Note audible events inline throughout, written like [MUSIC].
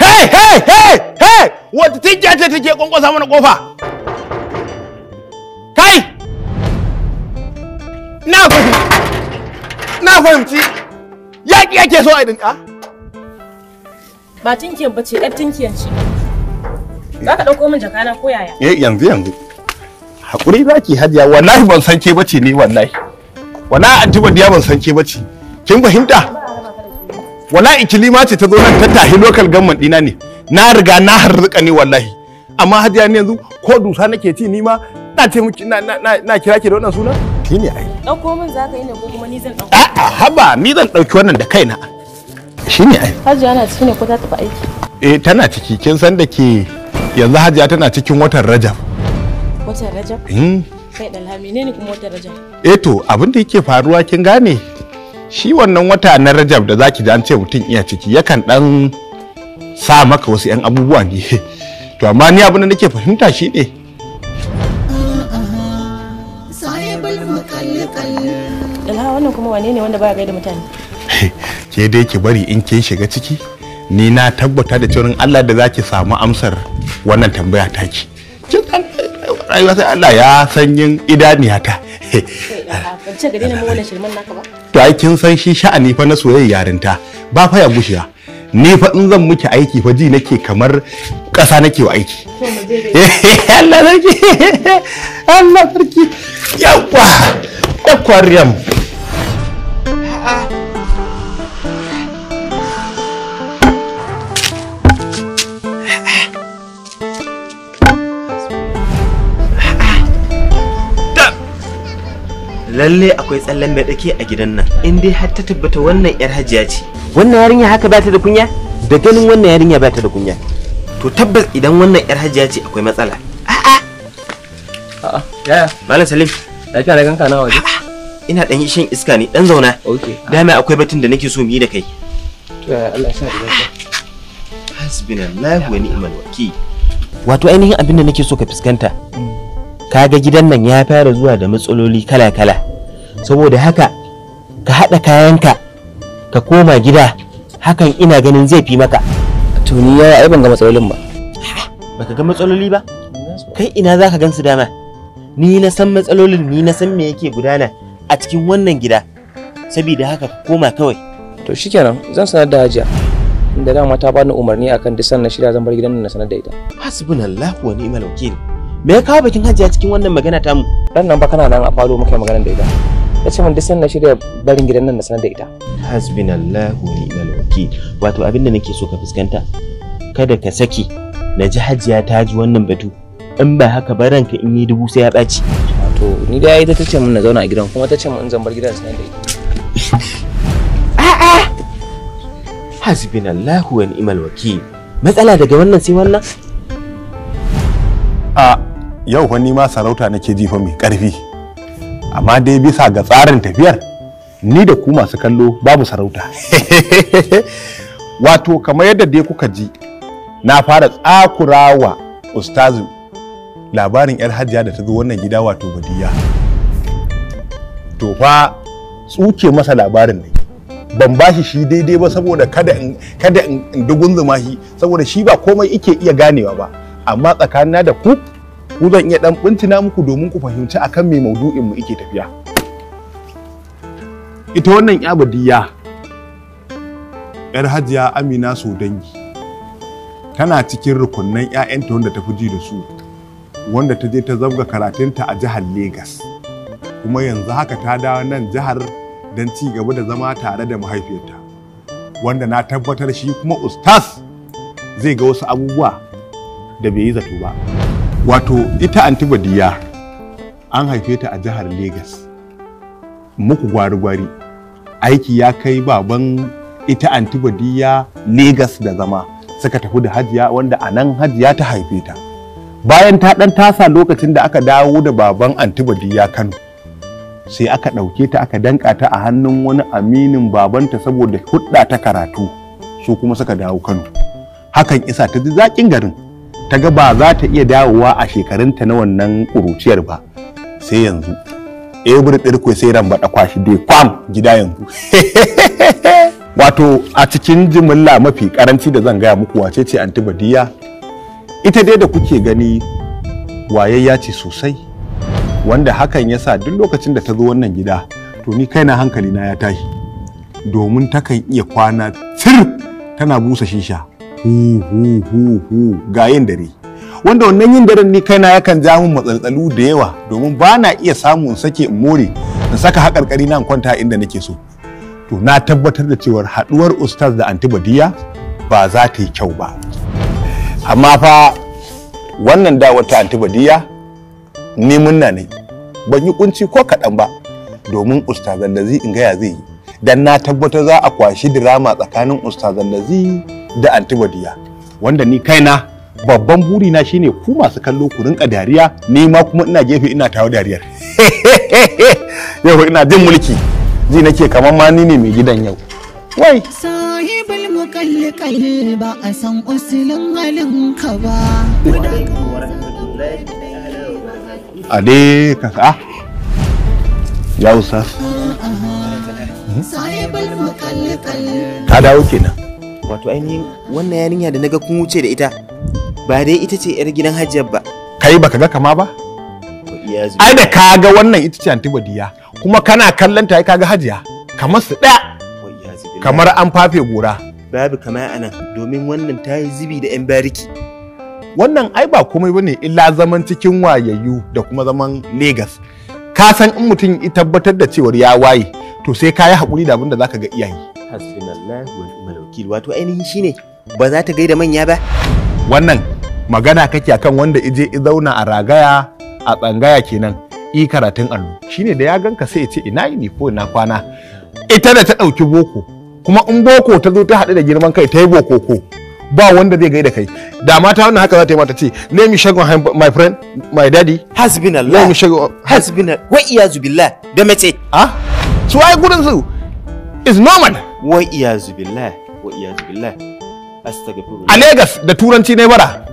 hey hey hey hey! Wata tinkiya ce take kwankwasa mana ƙofa? Kai! Na fahimci. Na fahimci. Yaƙi ake so a dinka Ba tinkiyan ba ce, ‘yar tinkiyan ce. Za ka ɗauko min jakana ko yaya? eh yanzu yanzu. Hakuri zaki hajiya. Wallahi ban san ke bace ni wallahi. Wallahi anti ban san ke bace kin fahimta? Wallahi ikilima ce ta zo nan ta tahi local government dina ne na riga na harzuka ne wallahi amma hajiya ne yanzu ko dusa nake ci ni ma na ce miki na na kira ki da wannan sunan shine ai Ɗauko min za ka yi ne ko kuma ni zan ɗauko? a'a haba ni zan ɗauki wannan da kaina shine ai Hajiya na ciki ne ko ta tafi aiki? eh tana ciki kin san da ke yanzu hajiya tana cikin watan rajab Watan Rajab? hmm. Kai ɗalha menene kuma watan Rajab? eh to abin da yake faruwa kin gane shi wannan wata na rajab da zaki ji an ce mutum iya ciki yakan dan sa maka wasu yan abubuwa ne. [LAUGHS] To amma ni abin da nake fahimta shi ne wannan kuma wane ne wanda baya gaida mutane? [LAUGHS] ke dai ki bari in kin shiga ciki ni na tabbata da cewa Allah da zaki samu amsar wannan tambaya taki kin san rayuwa sai Allah ya sanyin ce ga mu wannan shirman naka ba? to ai kin san shi sha'ani fa na soyayya yarinta ba fa ya gushiya ni fa in zan miki aiki fa ji nake kamar ƙasa nake wa aiki. To mu je dai. [LAUGHS] Allah sarki Allah sarki. Yawa aquarium lalle akwai tsallen mai dake a gidan nan in dai har ta tabbata wannan yar hajiya ce. Wannan yarinya haka ba ta da kunya? Da ganin wannan yarinya ba ta da kunya. To tabbas idan wannan yar hajiya ce akwai matsala. A'a, yaya, malam salim. Lafiya na ganka na waje? ina dan shan iska ne dan zauna. Okay. dama akwai batun da nake so mu yi da kai. To Allah ya sa da lafiya. hasbunallahu wa ni'mal wakil. Wato ainihin abin da nake so ka fuskanta kaga gidan nan ya fara zuwa da matsaloli kala-kala. Saboda haka ka haɗa kayanka ka koma gida hakan ina ganin zai fi maka To ni yaya ai ban ga matsalolin ba. baka ga matsaloli ba kai ina za ka gan su dama ni na san matsalolin ni na san me yake gudana a cikin wannan gida saboda haka ka koma kawai To shikenan zan sanar da Hajiya. Inda dama ta bani umarni akan duk sannan shirya zan bar gidan nan na sanar da ita. hasbunallahu wa ni'mal wakil me ya kawo bakin hajiya cikin wannan magana tamu Dan nan ba kana nan a falo muka magana da ita. Ta ce duk sannan shirya barin gidan nan na sanar da ita. hasbunallahu wa ni'mal wakil. Wato abin da nake so ka fuskanta kada ka saki. Na ji hajiya ta ji wannan batu. In ba haka ba ranka in yi dubu sai ya ɓaci. To ni dai ita ta ce min na zauna a gidan kuma ta ce min in zan bar gidan sanar da ita. [LAUGHS] hasbunallahu wa ni'mal wakil. Matsala daga wannan sai wannan? A yau fa ni ma sarauta nake ji fa mai ƙarfi amma dai bisa ga tsarin tafiyar ni da ku masu kallo babu sarauta. [LAUGHS] Wato kamar yadda dai kuka ji na fara tsakurawa ustazu labarin yar hajiya da ta zo wannan gida wato badiya. To fa tsuke masa labarin ne. Ban bashi shi daidai ba saboda kada in kada in in dugunzuma shi saboda shi ba komai ike iya ganewa ba. Amma tsakanina da ku ku zan iya dan bincina muku domin ku fahimci akan me maudu'in mu ike tafiya ita wannan ya badiya yar hajiya amina so dangi tana cikin rukunnan 'ya'yanta wanda ta fi ji da su wanda ta je ta zabga karatunta a jihar Legas. kuma yanzu haka ta dawo nan jihar don ci gaba da zama tare da mahaifiyarta wanda na tabbatar shi kuma ustaz zai ga wasu abubuwa da bai yi zato ba wato ita antibadiya an haife ta a jihar Legas. muku gwari-gwari. Aiki ya kai baban ita antibadiya Legas da zama. Suka tafi da hajiya wanda a nan hajiya ta haife ta. Bayan ta ɗan tasa lokacin da aka dawo da baban antibadiya kano sai aka ɗauke ta aka danka ta a hannun wani aminin babanta saboda hudda ta karatu. Su kuma suka dawo kano. Hakan isa ta ji zaƙin garin. Ta ga ba za ta iya dawowa a shekarunta na wannan ƙuruciyar ba. Sai yanzu. Ebur ɗirko sai ran baɗa kwashi dai kwam gida yanzu. [LAUGHS] Wato a cikin jimilla mafi karanci da zan gaya muku wace ce antibadiya ita dai da kuke gani wayayya ce sosai wanda hakan ya sa duk lokacin da ta zo wannan gida to ni kaina hankali na ya tashi. Domin takan iya kwana sir tana busa shisha. Hu hu hu hu ga yin dare. Wanda wannan yin daren ni kaina yakan ja min matsaltsalu da yawa domin ba na iya samun sake in more in saka haƙarƙari na in kwanta inda nake so. To na tabbatar da cewar haɗuwar ustaz da antibadiya ba za ta yi kyau ba. Amma fa wannan da wata antibadiya ni munna ne. Ban yi kunci ko kaɗan ba domin ustazan da in gaya zai yi. Dan na tabbatar za a kwashi dirama tsakanin ustazan da da antibadiya wanda ni kaina babban buri na shine ku masu kallo ku rinka dariya ni ma kuma ina gefe ina tawo dariyar. [LAUGHS] Yau ina jin mulki ji nake kamar ma ni ne mai gidan yau. Wai! Sahibul mukallikal ba a san usulin halin ka ba. A dai ka sa ya ustaz sahibul mukallikal ta dawo kenan. Wato ainihin wannan yarinya da na ga kun wuce da ita ba dai ita ce yar gidan hajjiyar ba. Kai baka ga kama ba? Ai da ka ga wannan ita ce antibadiya kuma kana kallon ta ai kaga hajiya kamar su ɗaya. Billahi. kamar an fafe gora. Babu kama a nan domin wannan ta yi zubi da yan bariki. Wannan ai ba komai ba ne illa zaman cikin wayayyu da kuma zaman Legas. ka san in mutum ya tabbatar da cewar ya waye to sai ka yi haƙuri da abin da zaka ga iyaye. Hasbunallahu wa ni'mal wakil wato ainihin shine ba za ta gaida manya ba. Wannan magana kake akan wanda ije i zauna a ragaya a tsangaya kenan i karatun allo. Shine da ya ganka sai ya ce ina yi ko ina kwana. Ita da ta ɗauki boko kuma in boko ta zo ta haɗu da girman kai ta yi boko ko ba wanda zai gaida kai. Da mata wannan haka za ta yi mata ce let me shake my, friend my daddy. Let hasbunallah me shake hasbunal wa iyazu billah da mace. Ah? Su ai gurin su is normal. Wa iyazu billah. Wa iyazu billah astaghfirullah a Legas da turanci ne bara.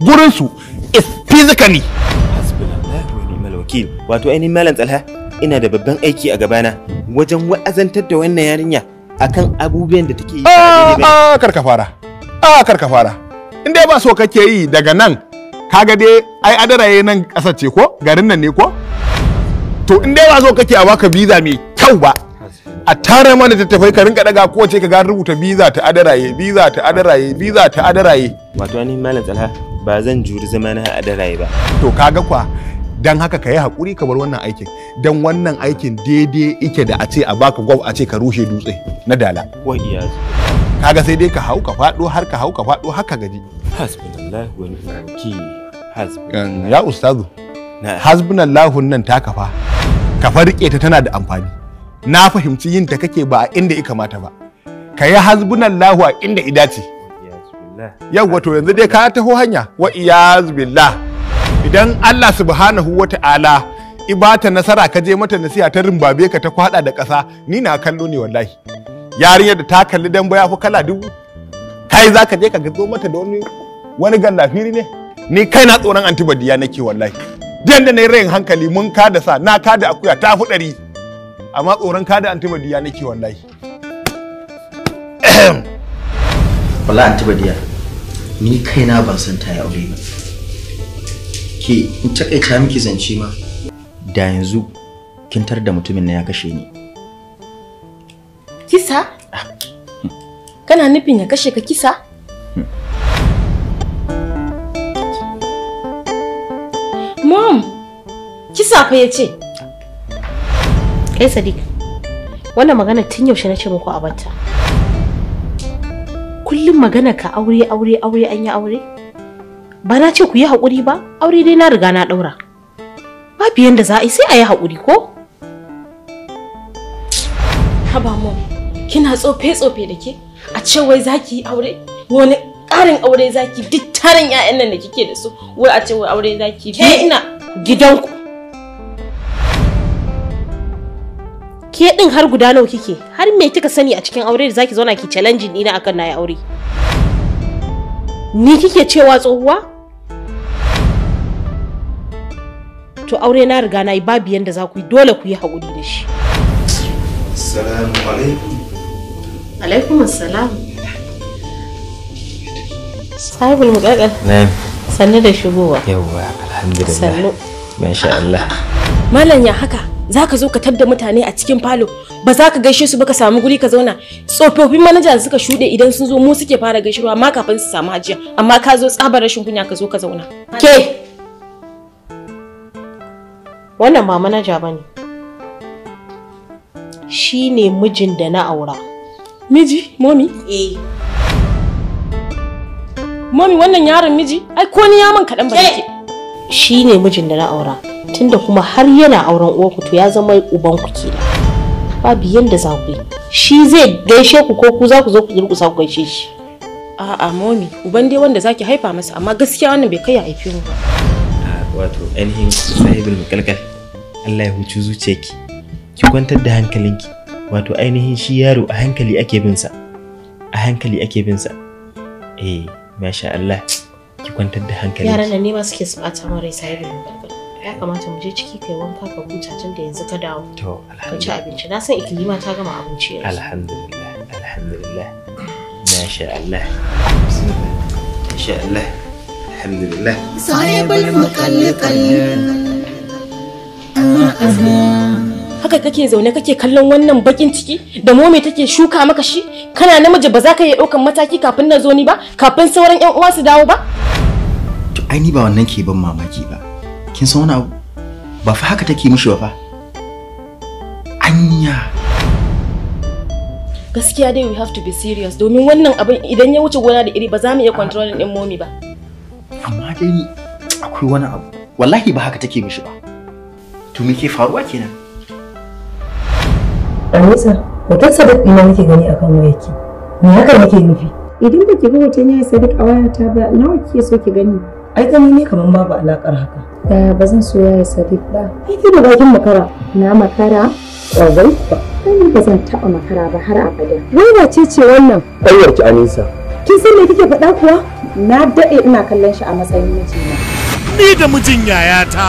Gurin su is physically. Wa ni'mal wakil wato ainihin malam tsalha ina da babban aiki a gabana wajen wa'azantar da wannan yarinya akan abubuwan da take yi a kar ka fara. A kar ka fara. In dai ba so kake yi daga nan kaga dai ai adaraye nan ƙasar ce ko? Garin nan ne ko? To in dai ba so kake a baka biza mai kyau ba a tara mana tattafai ka rinka daga kowace ka ga rubuta biza ta adaraye biza ta adaraye biza ta adaraye. Wato ainihin malam tsalha ba zan juri zama na a daraye ba. To kaga kwa dan haka ka yi haƙuri ka bar wannan aikin. Dan wannan aikin daidai ike da a ce a baka gwab a ce ka rushe dutse na dala. Wa iyazu kaga sai dai ka hau ka faɗo har ka hau ka faɗo haka gaji. Hasbunallah wa ni'mal wakil ya ustazu na hasbunallahu nan ta kafa. Kafa riƙe ta tana da amfani. Na fahimci yin ta kake ba a inda ya kamata ba. Ka yi hasbunallahu a inda ida ce iyazu billah yau wato yanzu dai ka taho hanya. Wa iyaz billah. Idan Allah subhanahu wa ta'ala ibata nasara ka je mata nasiha ta rimbabe ka ta kwada da ƙasa ni na kallo ne wallahi. Yarinyar da ta kalli dan baya fi kala dubu. Kai za ka je ka gazo mata da wani wani gallafiri ne? Ni kai na tsoron antibadiya nake wallahi. Dan da na yi rayin hankali mun ka da sa na ka da akuya ta fi ɗari. Amma tsoron ka da antibadiya nake wallahi wala antibadiya ni kaina ban san ta yi aure ba ke in takaita miki zance ma da yanzu kin tar da mutumin na ya kashe ni Kisa? Kana nufin ya kashe ka kisa? Mom, kisa fa ya ce. Kai Sadiq, wannan magana tun yaushe na ce muku a batta. Kullum magana ka aure aure aure an yi aure? Ba na ce ku yi haƙuri ba, aure dai na riga na ɗaura. Babu yanda za a yi sai a yi haƙuri ko? Haba mom, kina tsofe-tsofe da ke? A ce wai za ki yi aure? Wani ƙarin aure za ki duk tarin 'ya'yan nan da kike da su, wai a ce wai aure za ki bi ina gidanku. Ke ɗin har guda nawa kike? Har me kika sani a cikin aure da zaki zauna ki challenge akan na yi aure? Ni kike cewa tsohuwa? To aure na riga na yi babu yanda za ku yi dole ku yi haƙuri da shi. Assalamu alaikum. Alaikum assalam. Sahibul muƙaƙal. na'am Sannu da shigowa. yawwa alhamdulillah masha Allah Malam ya haka za ka zo ka tadda mutane a cikin falo ba za ka gaishe su ba ka samu guri ka zauna tsofaffin manaja da suka shuɗe idan sun zo mu suke fara gaishirwa amma kafin su samu hajiya amma ka zo tsabar rashin kunya ka zo ka zauna. Ke! Wannan ba manaja ba ne. Shi ne mijin da na aura. Miji, momi? Eh. Momi wannan yaron miji? Ai ko ni ya man kaɗan ba ke. Shi ne mijin da na aura. Tunda kuma har yana auren uwarku to ya zama ubanku kenan. Babu yanda za ku yi. Shi zai gaishe ku ko ku za ku zo ku durƙusa ku gaishe shi. A'a momi, uban dai wanda zaki haifa masa amma gaskiya wannan bai kai ya haife mu ba. wato ainihin sahibul mukalkal Allah ya huci zuciyarki ki kwantar da hankalinki wato ainihin shi yaro a hankali ake bin sa a hankali ake bin sa eh masha Allah ki kwantar da Yaran hankalinki nan ne ma suke su min rai sahibul mubalbal. Ya kamata mu je ciki kai wanka ka huta tun da yanzu ka dawo. to Ka ci alhamdulillah abinci. Na san ikilima ta gama abinci yanzu. alhamdulillah alhamdulillah masha Allah bismillah masha Allah alhamdulillah sahibul mukallikal Haka kake zaune kake kallon wannan bakin ciki da momi take shuka maka shi? Kana namiji ba za ka iya ɗaukan mataki kafin na zo ni ba? Kafin sauran 'yan uwa su dawo ba? to ai ni ba wannan ke ban mamaki ba kin san wani abu ba fa haka take mishi ba fa anya Gaskiya dai we have to be serious domin wannan abin idan ya wuce gona da iri ba za mu iya controlling ɗin momi ba. amma dai akwai wani abu wallahi ba haka take mishi ba to me ke faruwa kenan Anisa, hoton Sadiq ɗina nake gani akan wayarki. Me haka nake nufi? Idan ba ki ga hoton yayi Sadiq a wayata ba, nawa kike so ki gani? Ai gani ne kaman babu alakar haka. Da ba zan so yayi Sadiq ba. Ai ki da bakin makara. Na makara? Ƙwarai ba. Ai ba zan taɓa makara ba har abada. Wai wace ce wannan? Ƙaryarki Anisa. Kin san me kike faɗa kuwa? Na daɗe ina kallon shi a matsayin mijina. Ni da mijin yayata.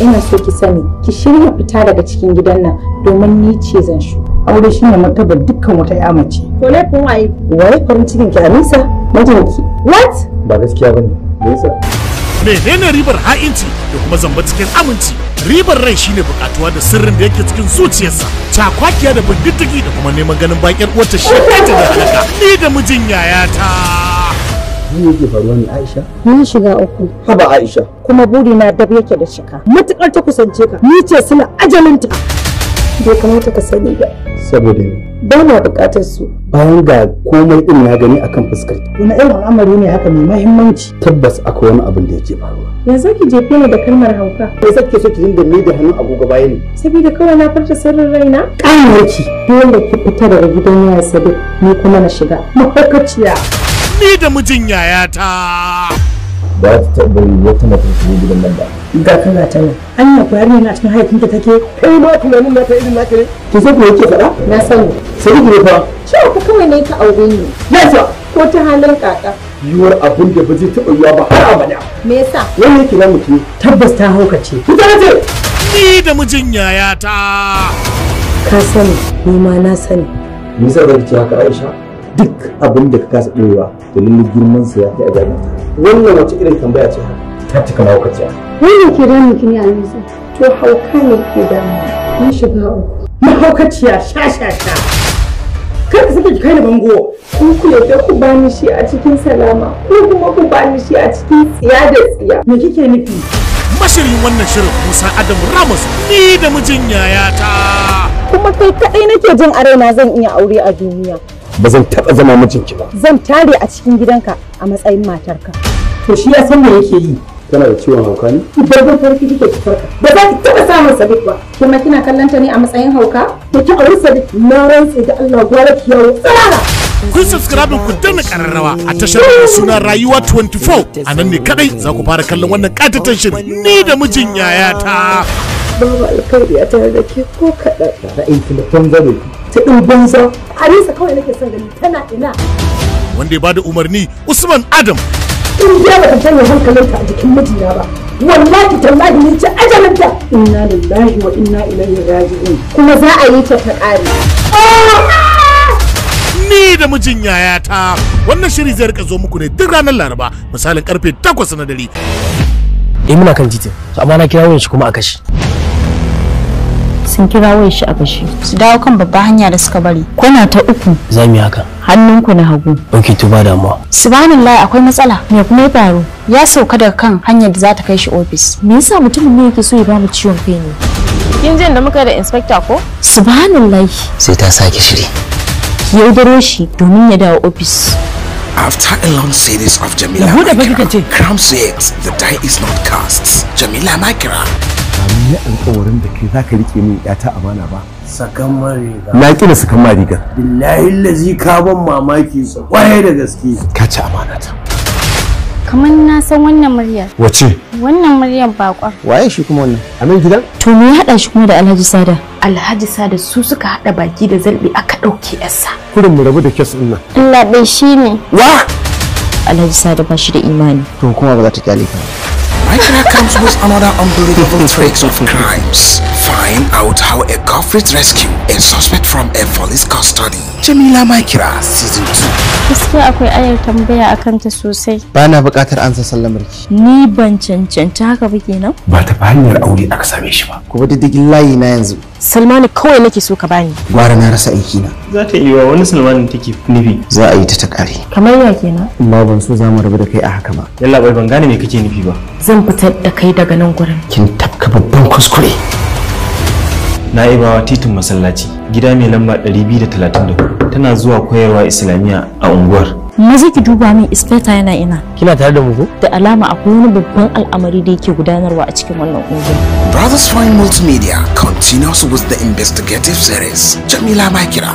Ina so ki sani, ki shirya fita daga cikin gidan nan domin ni ce zan shu. Aure shi ne martabar dukkan wata ya mace. To laifin waye? Waye farin cikin ki Anisa? Mijinki. What? Ba gaskiya ba ne. Me yasa? Menene ribar ha'inci da kuma zamba cikin aminci? Ribar rai shine bukatuwa da sirrin da yake cikin zuciyarsa. Cakwakiya da bindiddigi da kuma neman ganin bakin uwarta shi ta da halaka. Ni da mijin yayata. Ni yake faruwa ne Aisha? Mun shiga uku. Haba Aisha. Kuma burina dab yake da shika. Matukar ta kusance ka, ni ce suna ajalinta. Bai kamata ka sani ba. Saboda ne. Ba na buƙatar su. Bayan ga komai din na gani akan fuskar. Wani irin al'amari ne haka mai mahimmanci. Tabbas akwai wani abin da yake faruwa. Yanzu ki jefe ni da kalmar hauka. Me yasa kike so ki dinga mai da hannun agogo baya ne? Saboda kawai na farta sirrin raina. Ƙanuwarki. Dole ki fita daga gidan yaya Sadiq ni kuma na shiga. Mahaukaciya. Ni da mijin yayata. Ba ta taɓa wata shigo gidan nan ba. Ga ka ga ta nan. Anya ko yarinya na cikin haifinta take. Kai ma tunanin naka irin naka ne? Ki san me yake faɗa? Na sani. Sai ki fa. Cewa ku kawai ne ka aure ni. Lafiya. Ko ta halin kaka. Yiwuwar abin da ba zai taɓa yiwa ba har abada. Me yasa? Wannan yake na mutum. Tabbas ta haukace. Ki ta ce. Ni da mijin yayata. Ka sani, ni ma na sani. Me yasa zan ce haka Aisha? Duk abin da ka kasa ɗorewa da lullu girman sa ya fi a Wannan wace irin tambaya ce haka? Ta cika mahaukaciya. Wani ke damu ki ne a yanzu? To hauka ne ke damu. Ni shiga uku. Mahaukaciya sha sha sha. Kar ka sake ki kai ni bango. Kun ku yadda ku bani shi a cikin salama ko kuma ku bani shi a cikin tsiya da tsiya. Me kike nufi? Mashirin wannan shirin Musa Adam Ramos ni da mijin yayata. Kuma kai kaɗai nake jin a raina zan iya aure a duniya. Ba zan taɓa zama mijinki ba. Zan tare a cikin gidanka a matsayin matarka. To shi ya san me yake yi. Kana da ciwon hauka ne? Babban farki kike ki farka. Ba za ki taɓa samun Sadiq ba. Kuma kina kallon ta ne a matsayin hauka? Da ki aure Sadiq na rantse da Allah gwara ki yawo tsara. Kun subscribe ku danna kararrawa a tashar suna Rayuwa 24 a nan ne kadai za ku fara kallon wannan katatan shirin ni da mijin yayata. Babu alkhairi a tare da ke ko kaɗan. Ra'ayin banza ne. Ta ɗin banza. Harisa kawai nake son gani tana ina. Wanda ya ba da umarni Usman Adam. In ya bata janye hankalinta a jikin mijina ba. Wallahi tallahi ni ce ajalinta. Inna lillahi wa inna ilaihi raji'un. Kuma za a yi ta ta ƙare. ni da mijin yayata wannan shiri zai riƙa zo muku ne duk ranar laraba misalin ƙarfe 8 na dare eh muna kan titin amma na kira shi kuma a kashi sun kira wayar shi a gashi su dawo kan babbar hanya da suka bari. Kwana ta uku za mu yi haka. hannunku na hagu. Ok to ba damuwa. Subhanallah akwai matsala. Me kuma ya faru? Ya sauka daga kan hanyar da za ta kai shi ofis. Me yasa mutumin ne yake so ya ba mu ciwon kai ne? Kin jin da muka da inspector ko? Subhanallah. Sai ta sake shiri. Ki yaudaro shi domin ya dawo ofis. After a long series of Jamila Ya Makira, says the die is not cast. Jamila Makira. Ni alƙawarin da kai zaka riƙe min yata amana ba. Sakan mariga na kina sakan ma rigar billahi lazi ka ban mamaki sa kwaye da gaske. Ka ci amana ta. Kamar na san wannan muryar. Wace? Wannan muryar bakon waye shi kuma wannan? A nan gidan? To me ya hada shi kuma da Alhaji Sada? Alhaji Sada su suka hada baki da zalbi aka ɗauke yarsa kurin mu rabu da kes ɗin nan. Allah dai shine wa? Alhaji Sada ba shi da imani. To kuma ba za ta ƙyale ka Makira comes with another unbelievable tricks of crimes. Find out how a culprit rescue a suspect from a police custody. Jamila Makira season 2. gaskiya akwai ayar tambaya akan ta sosai ba na buƙatar ansa sallamar ki ni ban cancanta haka ba kenan ba ta hanyar aure aka same shi ba kuma diddigin layi na yanzu Salmanu kawai nake so ka bani. Gwara na rasa aiki na za ta iya wani sulmanin take nufi. Za a yi ta ta kare kamar ya kenan amma ban so za mu rabu da kai a haka ba. Yalla bai ban gane me kake nufi ba. Zan fitar da kai daga nan gurin. Kin tafka babban kuskure. Na ibawa titin masallaci. Gida mai lamba 234 tana zuwa koyarwa islamiyya a unguwar. Maza ki duba min inspector yana ina. Kina tare da mu ko? Da alama akwai wani babban al'amari da yake gudanarwa a cikin wannan unguwar. Brothers Fine Multimedia continues with the investigative series. Jamila Makira.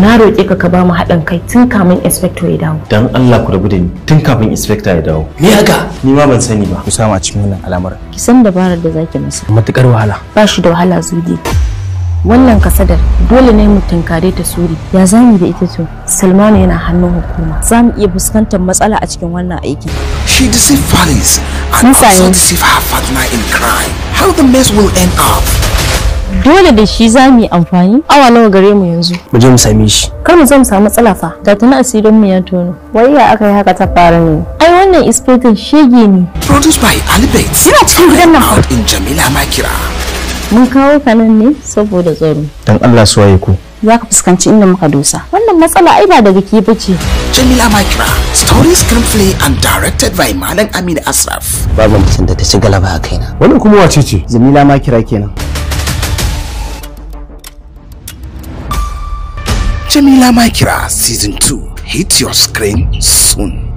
na roƙe ka ka ba mu haɗin kai tun kamin inspector ya dawo. Dan Allah ku rabu da ni tun kafin inspector ya dawo. Me haka? Ni ma ban sani ba. Ku sama cikin wannan al'amarin. Ki san dabarar da zaki masa. Matukar wahala. Ba shi da wahala zuge wannan kasadar dole ne mu tunkare ta suri. Ya za mu da ita to? Salmanu yana hannun hukuma. Za mu iya fuskantar matsala a cikin wannan aikin She deceived police and also deceived her partner in crime. How the mess will end up? dole da shi za mu yi amfani. Awa nawa gare mu yanzu? Mu je mu same shi. Kar mu zo mu samu matsala fa. Da tuna asirin mu ya tono. Wai ya aka yi haka ta fara ne? Ai wannan inspector shege ne. Produced by Ali Bates. Yana cikin gidan nan. Out in Jamila Makira. Mun kawo ka nan ne saboda tsaro dan Allah su waye ku za ka fuskanci inda muka dosa wannan matsala ai ba daga ke bace Jamila Makira. Story, screenplay, and directed by Malang Amin Asraf. babu mutum da ta ci galaba a kaina wannan kuma wace ce jamila ma kira kenan Jamila Makira Season 2. Hit your screen soon.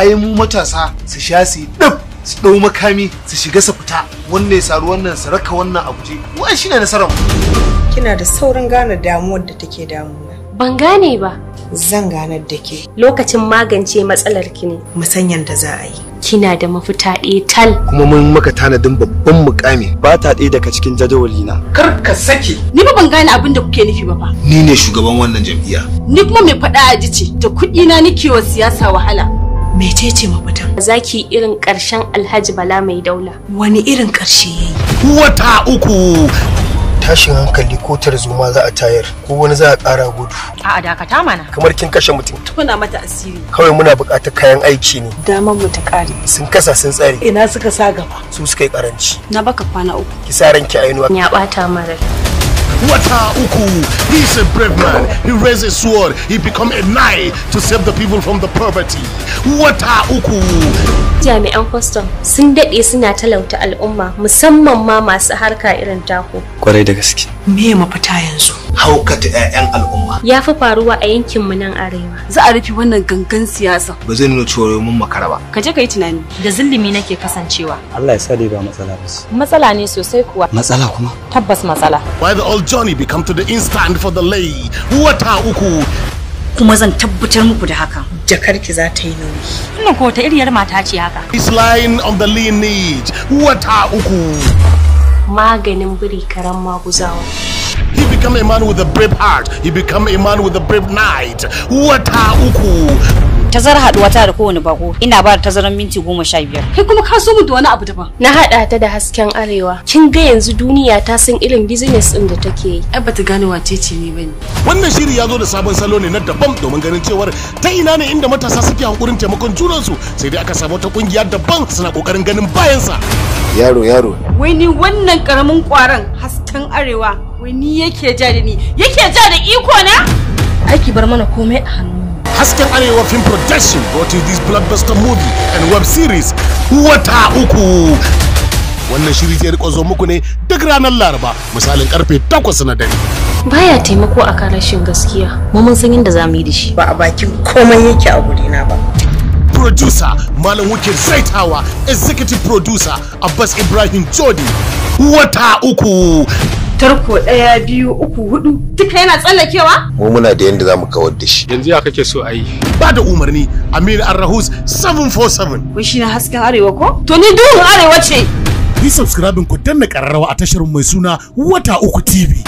Ai mu matasa su sha su dab su ɗau makami su shiga su fita. Wannan ya saru wannan su raka wannan a guje. Wai shine nasarar mu. Kina da saurin gane damuwar da take damuna. ban gane ba. Zan ganar da ke. Lokacin magance matsalar ki ne. Musanyan da za a yi. kina da mafita ɗaya tal. Kuma mun maka tanadin babban mukami. Ba ta ɗaya daga cikin jadawali na kar ka sake. Ni ba ban gane abin da kuke nufi ba fa. ni ne shugaban wannan jam'iyya. Ni kuma mai faɗa a ji ce da kuɗi na nake wa siyasa wahala. Mecece mafita? zaki irin ƙarshen alhaji bala mai daula Wani irin ƙarshe yayi? wata uku tashin hankali ko tarzoma za a tayar ko wani za a ƙara gudu A'a dakata mana. kamar kin kashe mutum Tuna mata asiri. kawai muna buƙatar kayan aiki ne Damar mu ta ƙare. sun kasa sun tsare Ina suka sa gaba. su suka yi karanci Na baka kwana uku. ki sa ranki a inuwa ya ɓata mara Wata uku, he's a brave man. He raised a sword. He become a knight to save the people from the poverty. Wata uku. jami'an kwastam sun daɗe suna talauta al'umma musamman ma masu harka irin taku ƙwarai da gaske Me mafita yanzu? haukata 'ya'yan al'umma ya fi faruwa a yankinmu nan arewa Za a rufe wannan gangan siyasa. ba zai nuna cewa mun makara ba Ka je ka yi tunani. da zillimi nake kasancewa Allah ya sa dai ba matsala ba matsala ne sosai kuwa matsala kuma tabbas matsala Why the old Johnny become to the instant for the lay. Wata uku. Kuma zan tabbatar muku da hakan. Jakarki za ta yi nauyi. wannan ko ta iriyar mata ce haka He's lying on the lineage. Wata uku. Maganin biri karan maguzawa He become a man with a brave heart. He become a man with a brave night. Wata uku. Tazarar haɗuwa ta da kowane bako ina ba da tazarar minti goma sha biyar. Kai kuma ka so mu da wani abu daban. Na haɗa ta da hasken arewa. Kin ga yanzu duniya ta san irin business ɗin da take yi. Ai bata gane wace ce ni ba ne. Wannan shiri ya zo da sabon salo ne na daban domin ganin cewar ta ina ne inda matasa suke hankurin taimakon junansu sai dai aka samu wata ƙungiya daban suna ƙoƙarin ganin bayansa. Yaro yaro. Wai ni wannan ƙaramin kwaron hasken arewa wai ni yake ja da ni yake ja da iko na? Aiki bar mana komai a hannu. Hasken Arewa Film Production brought you this blockbuster movie and web series wata uku. Wannan shiri zai riko zo muku ne duk ranar Laraba misalin ƙarfe 8 na dare. Baya taimako a kan rashin gaskiya. Mu mun san yadda za mu yi da shi. Ba a bakin komai yake a gurina ba. Producer Malam Wukir Zaitawa, Executive Producer Abbas Ibrahim Jodi. Wata uku. Tarko ɗaya biyu uku huɗu duka yana tsallakewa? Mu muna da yanda za mu kawar da shi. Yanzu ya kake so a yi? Ba da umarni Aminu Arrahus 747. Wai shi na hasken arewa ko? To ni duhun arewa ce. Yi subscribing ku danna ƙararrawa a tashar mai suna Wata Uku TV.